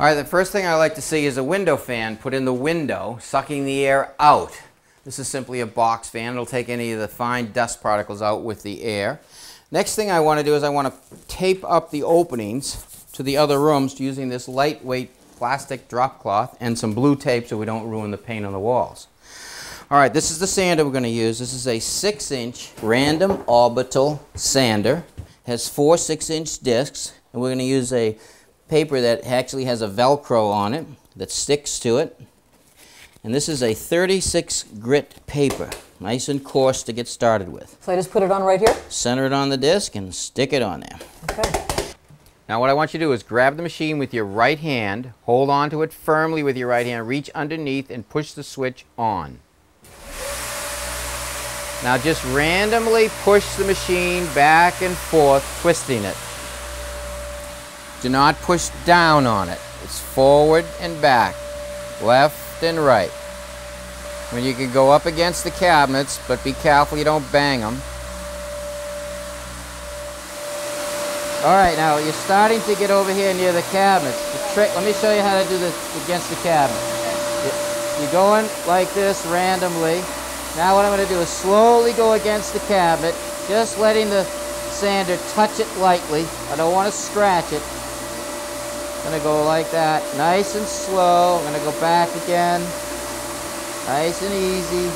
All right, the first thing I like to see is a window fan put in the window, sucking the air out. This is simply a box fan. It'll take any of the fine dust particles out with the air. Next thing I want to do is I want to tape up the openings to the other rooms using this lightweight plastic drop cloth and some blue tape so we don't ruin the paint on the walls. All right, this is the sander we're going to use. This is a 6-inch random orbital sander. It has four 6-inch discs, and we're going to use a paper that actually has a Velcro on it that sticks to it. And this is a 36 grit paper, nice and coarse to get started with. So I just put it on right here? Center it on the disc and stick it on there. Okay. Now what I want you to do is grab the machine with your right hand, hold on to it firmly with your right hand, reach underneath and push the switch on. Now just randomly push the machine back and forth, twisting it. Do not push down on it. It's forward and back, left and right. When you can go up against the cabinets, but be careful you don't bang them. All right, now you're starting to get over here near the cabinets. The trick, let me show you how to do this against the cabinet. You're going like this randomly. Now what I'm going to do is slowly go against the cabinet, just letting the sander touch it lightly. I don't want to scratch it. Gonna go like that, nice and slow. I'm gonna go back again, nice and easy.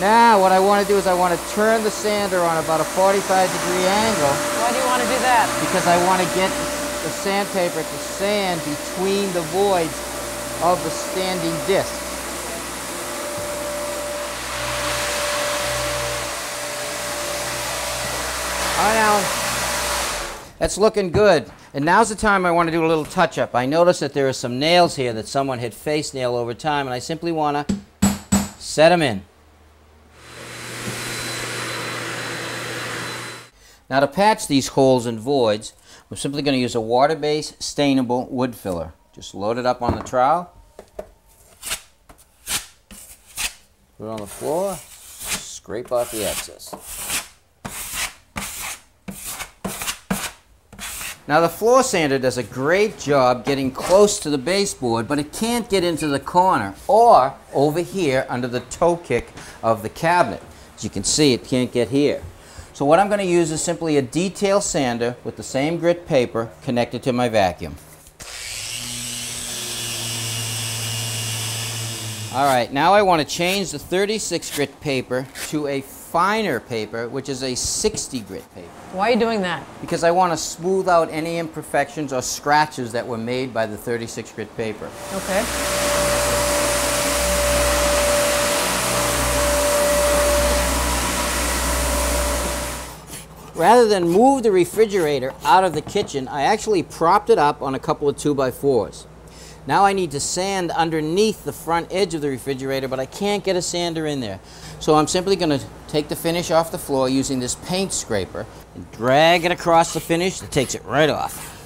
Now what I want to do is I want to turn the sander on about a 45 degree angle. Why do you want to do that? Because I want to get the sandpaper to sand between the voids of the sanding disc. All right, now, that's looking good. And now's the time I want to do a little touch-up. I notice that there are some nails here that someone had face nail over time, and I simply want to set them in. Now to patch these holes and voids, we're simply going to use a water-based stainable wood filler. Just load it up on the trowel. Put it on the floor. Scrape off the excess. Now the floor sander does a great job getting close to the baseboard, but it can't get into the corner or over here under the toe kick of the cabinet. As you can see, it can't get here. So what I'm going to use is simply a detail sander with the same grit paper connected to my vacuum. Alright, now I want to change the 36 grit paper to a finer paper, which is a 60 grit paper. Why are you doing that? Because I want to smooth out any imperfections or scratches that were made by the 36 grit paper. Okay. Rather than move the refrigerator out of the kitchen, I actually propped it up on a couple of 2x4s. Now I need to sand underneath the front edge of the refrigerator, but I can't get a sander in there. So I'm simply going to take the finish off the floor using this paint scraper and drag it across the finish. It takes it right off.